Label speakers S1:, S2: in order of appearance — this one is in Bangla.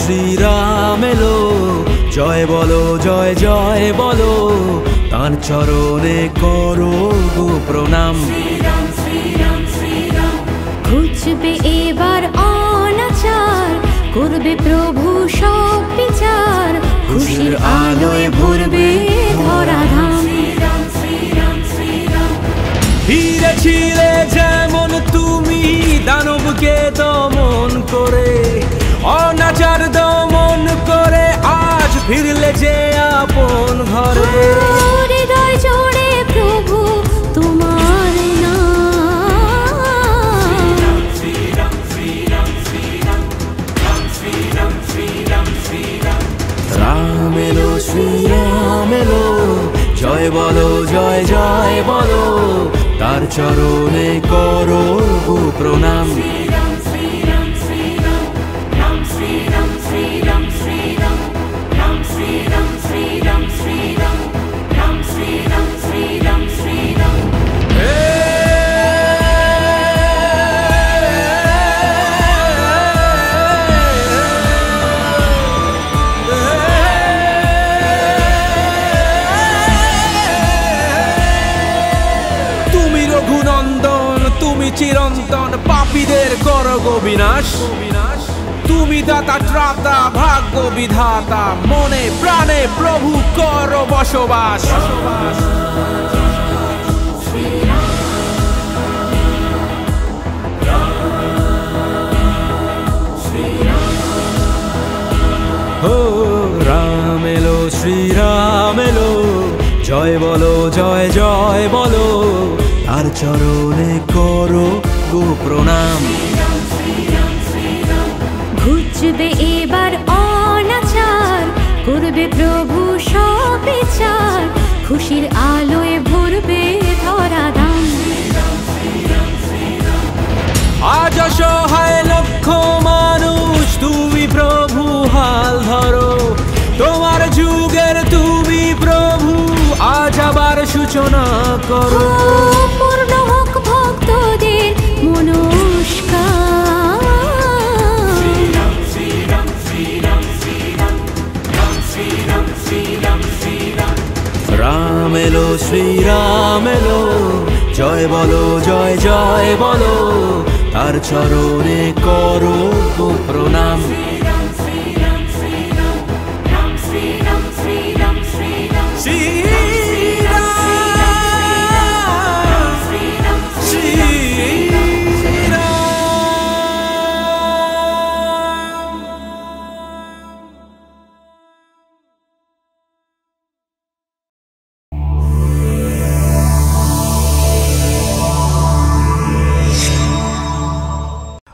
S1: শ্রীরাম এলো জয় বলো জয় জয় বলো। তার চরণে করো গো প্রণাম।
S2: ঘুচবে এবার অনাচার করবে প্রভু সব বিচার। খুশির আলোয় ভরবে ধরাধাম।
S1: হিরে ছিলে যেমন তুমি দানবকে দমন করে জয় বলো জয় জয় বলো তার চরণে করো প্রণাম। চিরন্তন পাপীদের কর গো বিনাশ তুমি দাতা, ত্রাতা, ভাগ্য বিধাতা, মনে প্রাণে প্রভু কর বসবাস। ও রাম এলো শ্রীরাম জয় বলো, জয় জয় বলো। চরণে করো গো প্রণাম।
S2: ঘুচবে এবার অনাচার করবে প্রভু সব বিচার খুশির আলোয় ভরবে ধরাধাম
S1: আজ অসহায় লক্ষ মানুষ তুমি প্রভু হাল ধরো। তোমার যুগের তুমি প্রভু আজ আবার সূচনা করো। রাম এলো শ্রীরাম জয় বলো জয় জয় বলো। তার চরণে করো প্রণাম।